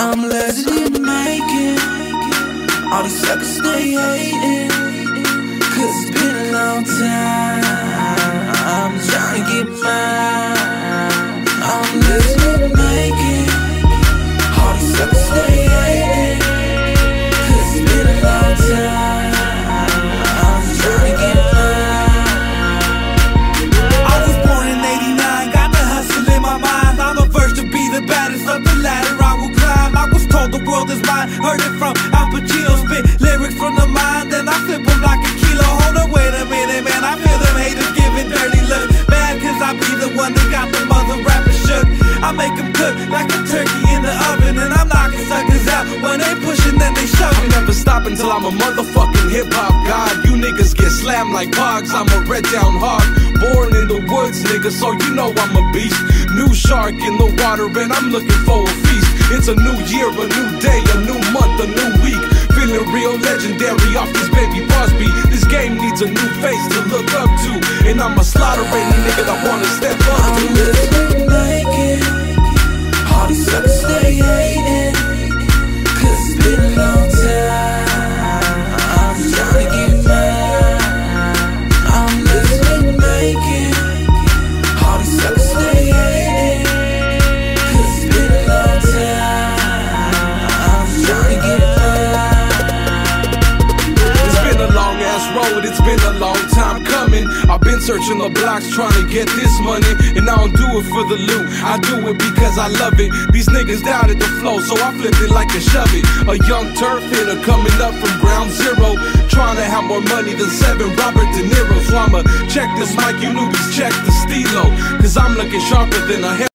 I'm a legend in the making. All these suckers stay hating. Cause it's been a long time. World is mine, heard it from Al Pacino. Spit lyrics from the mind, then I flip them like a kilo. Hold on, wait a minute, man. I feel them haters giving dirty looks. Mad cause I be the one that got the mother rappers shook. I make them cook like a turkey in the oven, and I'm knocking suckers out when they pushing, then they I'm shoving. never stopping till I'm a motherfucking hip hop god. You niggas get slammed like pogs. I'm a red down hog. Born in the woods, nigga, so you know I'm a beast. New shark in the water, and I'm looking for a feast. It's a new year, a new day, a new month, a new week. Feeling real legendary off this baby boss. This game needs a new face to look ass road, it's been a long time coming. I've been searching the blocks trying to get this money, and I don't do it for the loot. I do it because I love it. These niggas doubted the flow, so I flipped it like a shove it. A young turf hitter coming up from ground zero, trying to have more money than seven Robert De Niro. So I'ma check this mic, you newbies check the stilo, cause I'm looking sharper than a.